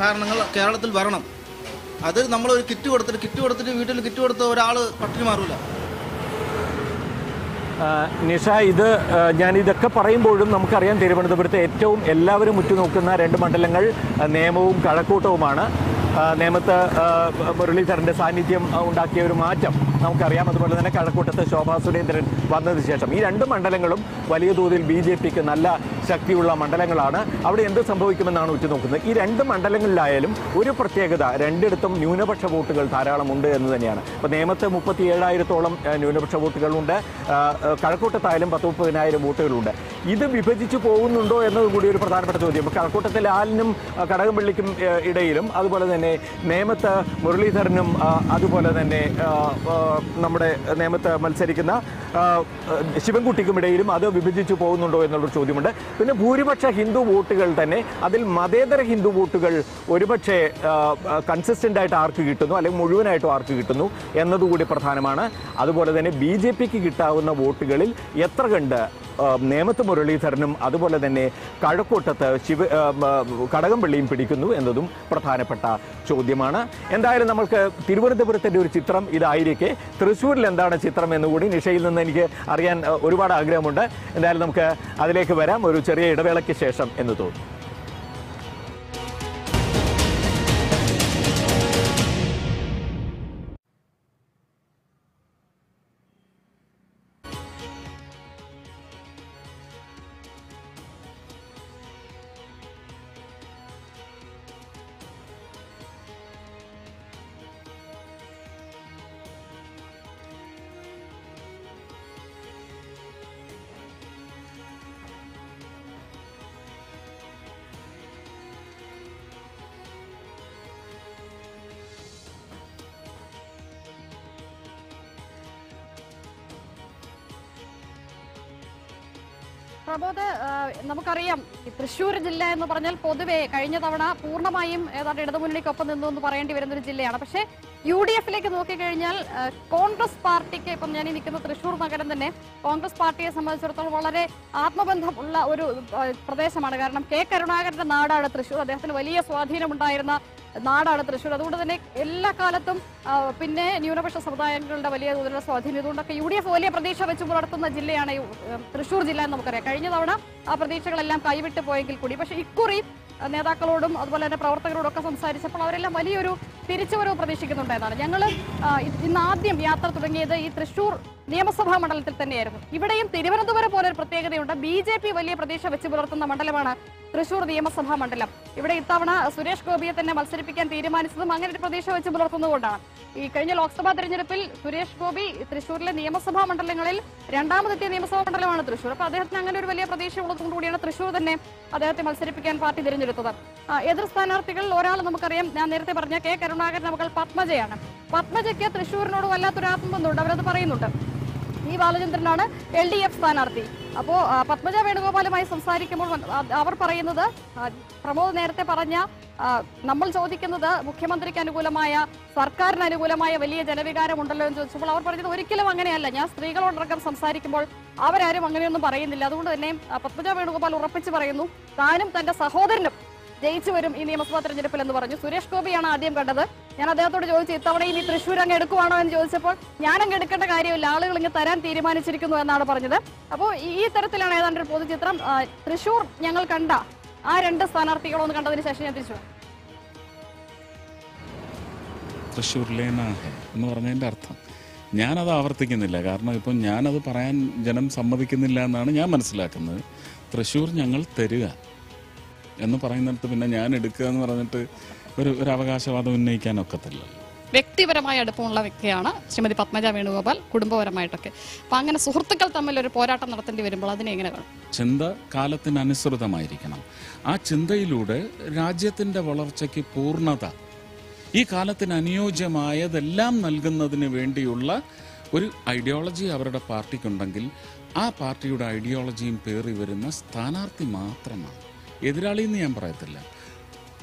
കാരണങ്ങൾ കേരളത്തിൽ വരണം. അത് നമ്മൾ ഒരു കിറ്റ് കൊടുത്തിട്ട് കിറ്റ് കൊടുത്തിട്ട് വീട്ടിൽ കിറ്റ് കൊടുത്ത ഒരാൾ പട്ടിണി മാറൂല. നിഷ ഇത് ഞാൻ ഇതൊക്കെ പറയുമ്പോഴും നമുക്കറിയാം തിരുവനന്തപുരത്ത് ഏറ്റവും എല്ലാവരും ഉറ്റുനോക്കുന്ന രണ്ട് മണ്ഡലങ്ങൾ നിയമവും കഴക്കൂട്ടവുമാണ്. നേമത്ത് മുരളീധരന്റെ സാന്നിധ്യം ഉണ്ടാക്കിയ ഒരു മാറ്റം നമുക്കറിയാം. അതുപോലെ തന്നെ കഴക്കൂട്ടത്ത് ശോഭാ സുരേന്ദ്രൻ വന്നതിന് ശേഷം. ഈ രണ്ട് മണ്ഡലങ്ങളും വലിയ തോതിൽ ബി നല്ല ശക്തിയുള്ള മണ്ഡലങ്ങളാണ്. അവിടെ എന്ത് സംഭവിക്കുമെന്നാണ് ഉറ്റുനോക്കുന്നത് ഈ രണ്ട് മണ്ഡലങ്ങളിലായാലും ഒരു പ്രത്യേകത രണ്ടിടത്തും ന്യൂനപക്ഷ വോട്ടുകൾ ധാരാളമുണ്ട് എന്ന് തന്നെയാണ്. ഇപ്പോൾ നേമത്ത് മുപ്പത്തി ഏഴായിരത്തോളം ന്യൂനപക്ഷ വോട്ടുകളുണ്ട്. കഴക്കൂട്ടത്തായാലും പത്ത് മുപ്പതിനായിരം വോട്ടുകളുണ്ട്. ഇത് വിഭജിച്ച് പോകുന്നുണ്ടോ എന്നത് കൂടി ഒരു പ്രധാനപ്പെട്ട ചോദ്യം. കഴക്കൂട്ടത്തെ ലാലിനും കടകംപള്ളിക്കും ഇടയിലും അതുപോലെ തന്നെ നേമത്ത് മുരളീധരനും അതുപോലെ തന്നെ നമ്മുടെ നേമത്ത് മത്സരിക്കുന്ന ശിവൻകുട്ടിക്കും ഇടയിലും അത് വിഭജിച്ച് പോകുന്നുണ്ടോ എന്നുള്ളൊരു ചോദ്യമുണ്ട്. പിന്നെ ഭൂരിപക്ഷ ഹിന്ദു വോട്ടുകൾ തന്നെ അതിൽ മതേതര ഹിന്ദു വോട്ടുകൾ ഒരുപക്ഷെ കൺസിസ്റ്റന്റ് ആയിട്ട് ആർക്ക് കിട്ടുന്നു? അല്ലെങ്കിൽ മുഴുവനായിട്ടും ആർക്ക് കിട്ടുന്നു? എന്നതുകൂടി പ്രധാനമാണ്. അതുപോലെ തന്നെ ബി ജെ പിക്ക് കിട്ടാവുന്ന വോട്ടുകളിൽ എത്ര കണ്ട് നേമത്ത് മുരളീധരനും അതുപോലെ തന്നെ കഴക്കൂട്ടത്ത് ശിവ കടകംപള്ളിയും പിടിക്കുന്നു എന്നതും പ്രധാനപ്പെട്ട ചോദ്യമാണ്. എന്തായാലും നമുക്ക് തിരുവനന്തപുരത്തിന്റെ ഒരു ചിത്രം ഇതായിരിക്കെ. തൃശ്ശൂരിൽ എന്താണ് ചിത്രം എന്നുകൂടി നിഷയിൽ നിന്ന് എനിക്ക് അറിയാൻ ഒരുപാട് ആഗ്രഹമുണ്ട്. എന്തായാലും നമുക്ക് അതിലേക്ക് വരാം. ഒരു ചെറിയ ഇടവേളയ്ക്ക് ശേഷം എന്ന് തോന്നുന്നു പ്രബോധ് നമുക്കറിയാം തൃശ്ശൂർ ജില്ല എന്ന് പറഞ്ഞാൽ പൊതുവെ കഴിഞ്ഞ തവണ പൂർണമായും ഏതാണ്ട് ഇടതുമുന്നണിക്കൊപ്പം നിന്നു എന്ന് പറയേണ്ടി വരുന്ന ഒരു ജില്ലയാണ്. പക്ഷേ യു ഡി എഫിലേക്ക് നോക്കിക്കഴിഞ്ഞാൽ കോൺഗ്രസ് പാർട്ടിക്ക് ഇപ്പം ഞാൻ ഈ നിൽക്കുന്ന തൃശ്ശൂർ നഗരം തന്നെ കോൺഗ്രസ് പാർട്ടിയെ സംബന്ധിച്ചിടത്തോളം വളരെ ആത്മബന്ധം ഉള്ള ഒരു പ്രദേശമാണ്. കാരണം കെ കരുണാകരന്റെ നാടാണ് തൃശ്ശൂർ. അദ്ദേഹത്തിന് വലിയ സ്വാധീനമുണ്ടായിരുന്ന നാടാണ് തൃശ്ശൂർ. അതുകൊണ്ട് തന്നെ എല്ലാ കാലത്തും പിന്നെ ന്യൂനപക്ഷ സമുദായങ്ങളുടെ വലിയ തോതിലുള്ള സ്വാധീനം ഇതുകൊണ്ടൊക്കെ യു ഡി എഫ് വലിയ പ്രതീക്ഷ വെച്ച് പുലർത്തുന്ന ജില്ലയാണ് തൃശ്ശൂർ ജില്ല എന്ന് നമുക്കറിയാം. കഴിഞ്ഞ തവണ ആ പ്രതീക്ഷകളെല്ലാം കൈവിട്ട് പോയെങ്കിൽ കൂടി. പക്ഷേ ഇക്കുറി നേതാക്കളോടും അതുപോലെ തന്നെ പ്രവർത്തകരോടും ഒക്കെ സംസാരിച്ചപ്പോൾ അവരെല്ലാം വലിയൊരു തിരിച്ചുവരവ് പ്രതീക്ഷിക്കുന്നുണ്ടായതാണ് ഞങ്ങൾ ഇന്ന് ആദ്യം യാത്ര തുടങ്ങിയത് ഈ തൃശൂർ നിയമസഭാ മണ്ഡലത്തിൽ തന്നെയായിരുന്നു. ഇവിടെയും തിരുവനന്തപുരം പോലെ ഒരു പ്രത്യേകതയുണ്ട്. ബി ജെ പി വലിയ പ്രതീക്ഷ വെച്ച് പുലർത്തുന്ന മണ്ഡലമാണ് തൃശൂർ നിയമസഭാ മണ്ഡലം. ഇവിടെ ഇത്തവണ സുരേഷ് ഗോപിയെ തന്നെ മത്സരിപ്പിക്കാൻ തീരുമാനിച്ചതും അങ്ങനെ ഒരു പ്രതീക്ഷ വെച്ച് പുലർത്തുന്നതുകൊണ്ടാണ്. ഈ കഴിഞ്ഞ ലോക്സഭാ തെരഞ്ഞെടുപ്പിൽ സുരേഷ് ഗോപി തൃശൂരിലെ നിയമസഭാ മണ്ഡലങ്ങളിൽ രണ്ടാമതെത്തിയ നിയമസഭാ മണ്ഡലമാണ് തൃശൂർ അപ്പൊ അദ്ദേഹത്തിന് അങ്ങനെ ഒരു വലിയ പ്രതീക്ഷ ഉള്ളതുകൊണ്ടുകൂടിയാണ് തൃശൂർ തന്നെ അദ്ദേഹത്തെ മത്സരിപ്പിക്കാൻ പാർട്ടി തിരഞ്ഞെടുത്തത്. എതിർ സ്ഥാനാർത്ഥികളിൽ ഒരാൾ നമുക്കറിയാം. ഞാൻ നേരത്തെ പറഞ്ഞ കെ കരുണാകരൻ മകൾ പത്മജയാണ്. പത്മജയ്ക്ക് തൃശ്ശൂരിനോട് വല്ലാത്തൊരു ആത്മബന്ധമുണ്ട്. അവരത് പറയുന്നുണ്ട്. ഈ ബാലചന്ദ്രനാണ് എൽ ഡി എഫ് സ്ഥാനാർത്ഥി. അപ്പോ പത്മജ വേണുഗോപാലുമായി സംസാരിക്കുമ്പോൾ അവർ പറയുന്നത് പ്രമോദ് നേരത്തെ പറഞ്ഞ നമ്മൾ ചോദിക്കുന്നത് മുഖ്യമന്ത്രിക്ക് അനുകൂലമായ സർക്കാരിന് അനുകൂലമായ വലിയ ജനവികാരം ഉണ്ടല്ലോ എന്ന് ചോദിച്ചപ്പോൾ അവർ പറഞ്ഞത് ഒരിക്കലും അങ്ങനെയല്ല. ഞാൻ സ്ത്രീകളോടക്കം സംസാരിക്കുമ്പോൾ അവരാരും അങ്ങനെയൊന്നും പറയുന്നില്ല. അതുകൊണ്ട് തന്നെ പത്മജ വേണുഗോപാൽ ഉറപ്പിച്ച് പറയുന്നു താനും തന്റെ സഹോദരനും ജയിച്ചു വരും ഈ നിയമസഭാ തെരഞ്ഞെടുപ്പിൽ എന്ന് പറഞ്ഞു. സുരേഷ് ഗോപിയാണ് ആദ്യം കണ്ടത്. ഞാൻ അദ്ദേഹത്തോട് ചോദിച്ചു ഇത്തവണ ഇനി തൃശ്ശൂർ അങ്ങ് എടുക്കുവാണോ എന്ന് ചോദിച്ചപ്പോൾ ഞാൻ എടുക്കേണ്ട കാര്യമില്ല. ആളുകൾ ഇങ്ങ് തരാൻ തീരുമാനിച്ചിരിക്കുന്നു എന്നാണ് പറഞ്ഞത്. അപ്പോൾ ഈ തരത്തിലാണ് ഏതാണ്ട് ഒരു പൊതുചിത്രം തൃശ്ശൂർ ഞങ്ങൾ കണ്ട ആ രണ്ട് സ്ഥാനാർത്ഥികളൊന്ന് കണ്ടതിന് ശേഷം ഞാൻ തിരിച്ചു. തൃശ്ശൂർ എന്ന് പറഞ്ഞതിന്റെ അർത്ഥം. ഞാനത് ആവർത്തിക്കുന്നില്ല. കാരണം ഇപ്പം ഞാനത് പറയാൻ ജനം സമ്മതിക്കുന്നില്ല എന്നാണ് ഞാൻ മനസ്സിലാക്കുന്നത്. തൃശ്ശൂർ ഞങ്ങൾ തരിക. എന്ന് പറയുന്നിടത്ത് പിന്നെ ഞാൻ എടുക്കുക എന്ന് പറഞ്ഞിട്ട് ഒരു ഒരു അവകാശവാദം ഉന്നയിക്കാൻ ഒക്കത്തില്ല വ്യക്തിപരമായ അടുപ്പമുള്ള വ്യക്തിയാണ് ശ്രീമതി പത്മജ വേണുഗോപാൽ കുടുംബപരമായിട്ടൊക്കെ. അപ്പൊ അങ്ങനെ സുഹൃത്തുക്കൾ തമ്മിൽ ഒരു പോരാട്ടം നടത്തേണ്ടി വരുമ്പോൾ അതിനെ എങ്ങനെ കാണും? ചിന്ത കാലത്തിനനുസൃതമായിരിക്കണം. ആ ചിന്തയിലൂടെ രാജ്യത്തിന്റെ വളർച്ചയ്ക്ക് പൂർണത ഈ കാലത്തിന് അനുയോജ്യമായതെല്ലാം നൽകുന്നതിന് വേണ്ടിയുള്ള ഒരു ഐഡിയോളജി അവരുടെ പാർട്ടിക്കുണ്ടെങ്കിൽ ആ പാർട്ടിയുടെ ഐഡിയോളജിയും പേറി വരുന്ന സ്ഥാനാർത്ഥി മാത്രമാണ്. എതിരാളി എന്ന് ഞാൻ പറയത്തില്ല.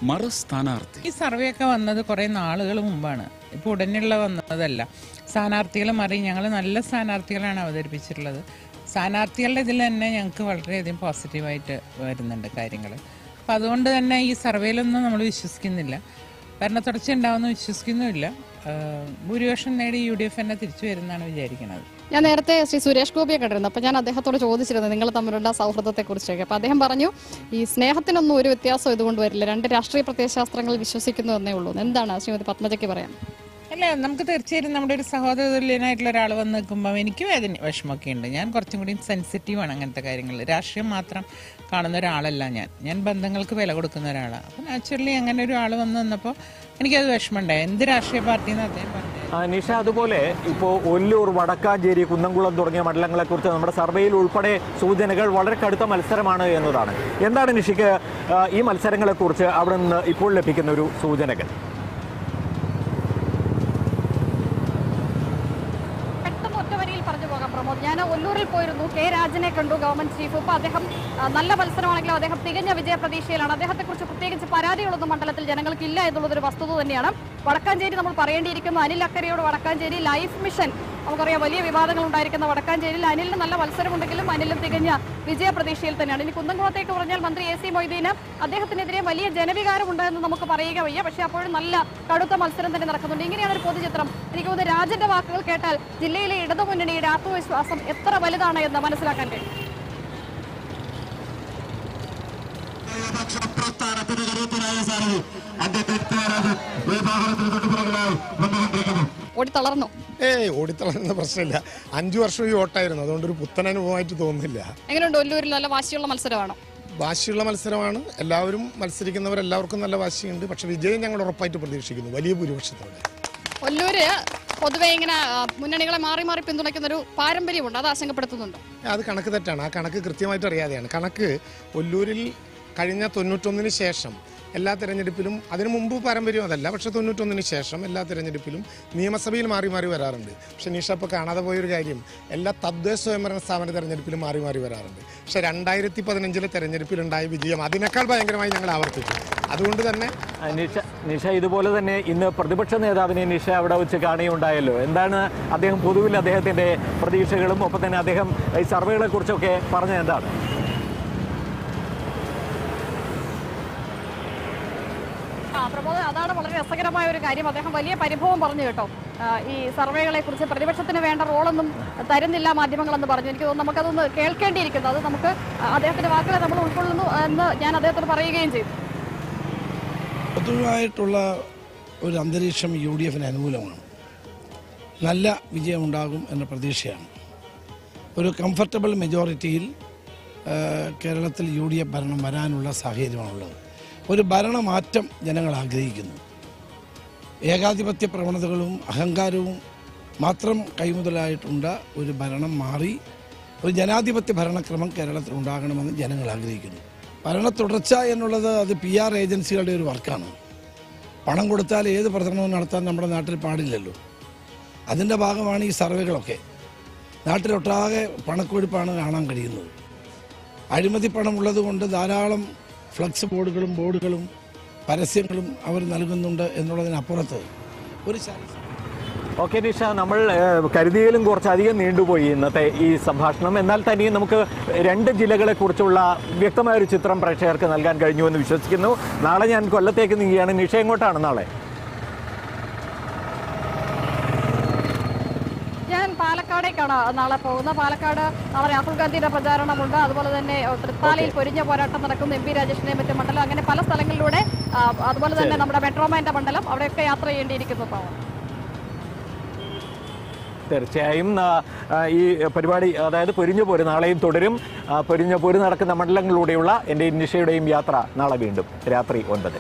മറു സ്ഥാനാർത്ഥി. ഈ സർവേ ഒക്കെ വന്നത് കുറേ നാളുകൾ മുമ്പാണ്. ഇപ്പോൾ ഉടനെയുള്ള വന്നതല്ല. സ്ഥാനാർത്ഥികൾ മാറി ഞങ്ങൾ നല്ല സ്ഥാനാർത്ഥികളാണ് അവതരിപ്പിച്ചിട്ടുള്ളത്. സ്ഥാനാർത്ഥികളുടെ ഇതിൽ തന്നെ ഞങ്ങൾക്ക് വളരെയധികം പോസിറ്റീവായിട്ട് വരുന്നുണ്ട് കാര്യങ്ങൾ അപ്പം അതുകൊണ്ട് തന്നെ ഈ സർവേയിലൊന്നും നമ്മൾ വിശ്വസിക്കുന്നില്ല. ഭരണത്തുടർച്ച ഉണ്ടാവുമെന്ന് വിശ്വസിക്കുന്നുമില്ല. ഭൂരിപക്ഷം നേടി യു ഡി എഫ് തന്നെ തിരിച്ചു വരുന്നതാണ് വിചാരിക്കുന്നത്. ഞാൻ നേരത്തെ ശ്രീ സുരേഷ് ഗോപിയെ കണ്ടിരുന്നു. അപ്പൊ ഞാൻ അദ്ദേഹത്തോട് ചോദിച്ചിരുന്നു നിങ്ങൾ തമ്മിലുള്ള സൗഹൃദത്തെ കുറിച്ചൊക്കെ അപ്പൊ അദ്ദേഹം പറഞ്ഞു ഈ സ്നേഹത്തിനൊന്നും ഒരു വ്യത്യാസം ഇതുകൊണ്ട് വരില്ല. രണ്ട് രാഷ്ട്രീയ പ്രത്യയശാസ്ത്രങ്ങൾ വിശ്വസിക്കുന്നു എന്നേ ഉള്ളൂ. എന്താണ് ശ്രീമതി പത്മജയ്ക്ക് പറയാം അല്ല നമുക്ക് തീർച്ചയായിട്ടും നമ്മുടെ ഒരു സഹോദര തുല്യനായിട്ടുള്ള ഒരാൾ വന്ന് നിൽക്കുമ്പോൾ എനിക്ക് വേദന വിഷമമൊക്കെ ഉണ്ട്. ഞാൻ കുറച്ചും കൂടി സെൻസിറ്റീവാണ് അങ്ങനത്തെ കാര്യങ്ങളിൽ രാഷ്ട്രീയം മാത്രം കാണുന്ന ഒരാളല്ല ഞാൻ. ഞാൻ ബന്ധങ്ങൾക്ക് വില കൊടുക്കുന്ന ഒരാളാണ് അപ്പോൾ നാച്ചുറലി അങ്ങനെ ഒരാൾ വന്ന് നിന്നപ്പോൾ എനിക്കത് വിഷമമുണ്ടായി എന്ത് രാഷ്ട്രീയ പാർട്ടിയെന്ന് അദ്ദേഹം പറഞ്ഞു നിഷ അതുപോലെ ഇപ്പോൾ ഒല്ലൂർ വടക്കാഞ്ചേരി കുന്നംകുളം തുടങ്ങിയ മണ്ഡലങ്ങളെക്കുറിച്ച് നമ്മുടെ സർവേയിൽ ഉൾപ്പെടെ സൂചനകൾ വളരെ കടുത്ത മത്സരമാണ് എന്നതാണ്. എന്താണ് നിഷയ്ക്ക് ഈ മത്സരങ്ങളെക്കുറിച്ച് അവിടെ നിന്ന് ഇപ്പോൾ ലഭിക്കുന്ന ഒരു സൂചനകൾ പെട്ടെന്ന് ഒറ്റ വരിയിൽ പറഞ്ഞു പോകാം പ്രമോദ് ഞാൻ പോയിരുന്നു. കെ രാജനെ കണ്ടു ഗവൺമെന്റ് ചീഫ് ഇപ്പൊ അദ്ദേഹം നല്ല മത്സരമാണെങ്കിലും അദ്ദേഹം തികഞ്ഞ വിജയ പ്രതീക്ഷയിലാണ് അദ്ദേഹത്തെക്കുറിച്ച് പ്രത്യേകിച്ച് പരാതികളൊന്നും മണ്ഡലത്തിൽ ജനങ്ങൾക്കില്ല എന്നുള്ളത് ഒരു വസ്തുത തന്നെയാണ്. വടക്കാഞ്ചേരി നമ്മൾ പറയേണ്ടിയിരിക്കുന്നു. അനിൽ അക്കരയോട് വടക്കാഞ്ചേരി ലൈഫ് മിഷൻ നമുക്കറിയാം വലിയ വിവാദങ്ങൾ ഉണ്ടായിരിക്കുന്ന വടക്കാഞ്ചേരിയിൽ അനിലിന് നല്ല മത്സരമുണ്ടെങ്കിലും അനിലും തികഞ്ഞ വിജയ പ്രതീക്ഷയിൽ തന്നെയാണ് ഇനി കുന്നംകുളത്തേക്ക് പറഞ്ഞാൽ മന്ത്രി എ സി മൊയ്തീന് അദ്ദേഹത്തിനെതിരെ വലിയ ജനവികാരമുണ്ടെന്ന് നമുക്ക് പറയുക വയ്യ. പക്ഷേ അപ്പോഴും നല്ല കടുത്ത മത്സരം തന്നെ നടക്കുന്നുണ്ട്. ഇങ്ങനെയാണ് ഒരു പൊതുചിത്രം. എനിക്ക് തോന്നുന്നു രാജന്റെ വാക്കുകൾ കേട്ടാൽ ജില്ലയിലെ ഇടതുമുന്നണിയുടെ ആത്മവിശ്വാസം എത്ര വലുതാണ് എന്ന് മനസ്സിലാക്കാൻ കഴിയും. ഏയ് ഓടിത്തളർന്ന പ്രശ്നമില്ല. അഞ്ചു വർഷം ഈ ഓട്ടായിരുന്നു. അതുകൊണ്ട് ഒരു പുത്തൻ അനുഭവമായിട്ട് തോന്നുന്നില്ല. എങ്ങനെയുണ്ട് ഒല്ലൂരിൽ നല്ല വാശിയുള്ള മത്സരമാണോ? വാശിയുള്ള മത്സരമാണ്. എല്ലാവരും മത്സരിക്കുന്നവരെല്ലാവർക്കും നല്ല വാശിയുണ്ട്. പക്ഷെ വിജയം ഞങ്ങൾ ഉറപ്പായിട്ട് പ്രതീക്ഷിക്കുന്നു. വലിയ ഭൂരിപക്ഷത്തോടെ. ഒല്ലൂര് പൊതുവെ ഇങ്ങനെ മുന്നണികളെ മാറി മാറി പിന്തുണയ്ക്കുന്ന ഒരു പാരമ്പര്യമുണ്ട്. അത് ആശങ്കപ്പെടുത്തുന്നുണ്ട്? അത് കണക്ക് തെറ്റാണ്. ആ കണക്ക് കൃത്യമായിട്ട് അറിയാതെയാണ്. കണക്ക് ഒല്ലൂരിൽ കഴിഞ്ഞ തൊണ്ണൂറ്റൊന്നിന് ശേഷം എല്ലാ തെരഞ്ഞെടുപ്പിലും അതിനു മുമ്പ് പാരമ്പര്യം അതല്ല പക്ഷെ തൊണ്ണൂറ്റൊന്നിന് ശേഷം എല്ലാ തെരഞ്ഞെടുപ്പിലും നിയമസഭയിൽ മാറി മാറി വരാറുണ്ട്. പക്ഷെ നിഷ ഇപ്പോൾ കാണാതെ പോയൊരു കാര്യം എല്ലാ തദ്ദേശ സ്വയംഭരണ സ്ഥാപന തെരഞ്ഞെടുപ്പിലും മാറി മാറി വരാറുണ്ട്. പക്ഷെ രണ്ടായിരത്തി പതിനഞ്ചിലെ തെരഞ്ഞെടുപ്പിലുണ്ടായ വിജയം അതിനേക്കാൾ ഭയങ്കരമായി ഞങ്ങൾ ആവർത്തിച്ചു. അതുകൊണ്ട് തന്നെ നിഷ നിഷ ഇതുപോലെ തന്നെ ഇന്ന് പ്രതിപക്ഷ നേതാവിനെ നിഷ അവിടെ വെച്ച് കാണുകയുണ്ടായല്ലോ. എന്താണ് അദ്ദേഹം പൊതുവിൽ അദ്ദേഹത്തിന്റെ പ്രതീക്ഷകളും ഒപ്പം തന്നെ അദ്ദേഹം ഈ സർവേകളെ കുറിച്ചൊക്കെ പറഞ്ഞത് എന്താണ് ആ പ്രമോദ് അതാണ് വളരെ രസകരമായ ഒരു കാര്യം. അദ്ദേഹം വലിയ പരിഭവം പറഞ്ഞു കേട്ടോ. ഈ സർവേകളെ കുറിച്ച് പ്രതിപക്ഷത്തിന് വേണ്ട റോളൊന്നും തരുന്നില്ല മാധ്യമങ്ങളെന്ന് പറഞ്ഞു. എനിക്ക് തോന്നുന്നു നമുക്കതൊന്ന് കേൾക്കേണ്ടിയിരിക്കുന്നു. അത് നമുക്ക് അദ്ദേഹത്തിന്റെ വാക്കുകളെ നമ്മൾ ഉൾക്കൊള്ളുന്നു എന്ന് ഞാൻ അദ്ദേഹത്തോട് പറയുകയും ചെയ്തു. പൊതുവായിട്ടുള്ള ഒരു അന്തരീക്ഷം യു ഡി എഫിന് അനുകൂലമാണ്. നല്ല വിജയമുണ്ടാകും എന്ന പ്രതീക്ഷയാണ്. ഒരു കംഫർട്ടബിൾ മെജോറിറ്റിയിൽ കേരളത്തിൽ യു ഡി എഫ് ഭരണം വരാനുള്ള സാഹചര്യമാണുള്ളത്. ഒരു ഭരണമാറ്റം ജനങ്ങൾ ആഗ്രഹിക്കുന്നു. ഏകാധിപത്യ പ്രവണതകളും അഹങ്കാരവും മാത്രം കൈമുതലായിട്ടുണ്ട ഒരു ഭരണം മാറി ഒരു ജനാധിപത്യ ഭരണക്രമം കേരളത്തിൽ ഉണ്ടാകണമെന്ന് ജനങ്ങൾ ആഗ്രഹിക്കുന്നു. ഭരണ തുടർച്ച എന്നുള്ളത് അത് പി ആർ ഏജൻസികളുടെ ഒരു വർക്കാണ്. പണം കൊടുത്താൽ ഏത് പ്രചരണവും നടത്താൻ നമ്മുടെ നാട്ടിൽ പാടില്ലല്ലോ. അതിന്റെ ഭാഗമാണ് ഈ സർവേകളൊക്കെ. നാട്ടിലൊട്ടാകെ പണക്കൊഴുപ്പാണ് കാണാൻ കഴിയുന്നത്. അഴിമതി പണം ഉള്ളതുകൊണ്ട് ധാരാളം ഫ്ലക്സ് ബോർഡുകളും ബോർഡുകളും പരസ്യങ്ങളും അവർ നൽകുന്നുണ്ട് എന്നുള്ളതിനപ്പുറത്ത് ഒരു ശാരീരിക ഓക്കെ നിഷ നമ്മൾ കരുതിയിലും കുറച്ചധികം നീണ്ടുപോയി ഇന്നത്തെ ഈ സംഭാഷണം. എന്നാൽ തന്നെയും നമുക്ക് രണ്ട് ജില്ലകളെ കുറിച്ചുള്ള വ്യക്തമായ ഒരു ചിത്രം പ്രേക്ഷകർക്ക് നൽകാൻ കഴിഞ്ഞു എന്ന് വിശ്വസിക്കുന്നു. നാളെ ഞാൻ കൊല്ലത്തേക്ക് നീങ്ങുകയാണ്. നിഷ എങ്ങോട്ടാണ് നാളെ ഞാൻ പാലക്കാടേക്കാണ് നാളെ പോകുന്നത് പാലക്കാട് നാളെ രാഹുൽ ഗാന്ധിയുടെ പ്രചാരണമുണ്ട്. അതുപോലെ തന്നെ തൃത്താലയിൽ പൊരിഞ്ഞ പോരാട്ടം നടക്കുന്ന. എം പി രാജേഷിന്റെ മറ്റു മണ്ഡലം. അങ്ങനെ പല സ്ഥലങ്ങളിലൂടെ അതുപോലെ തന്നെ നമ്മുടെ മെട്രോമാന്റെ മണ്ഡലം അവിടെയൊക്കെ യാത്ര ചെയ്യേണ്ടിയിരിക്കുന്നു തീർച്ചയായും ഈ പരിപാടി അതായത് പൊരിഞ്ഞു പോര് നാളെയും തുടരും. പൊരിഞ്ഞപോര് പൊരിഞ്ഞു പോര് നടക്കുന്ന മണ്ഡലങ്ങളിലൂടെയുള്ള എന്റെ നിഷയുടെയും യാത്ര നാളെ വീണ്ടും രാത്രി ഒൻപത്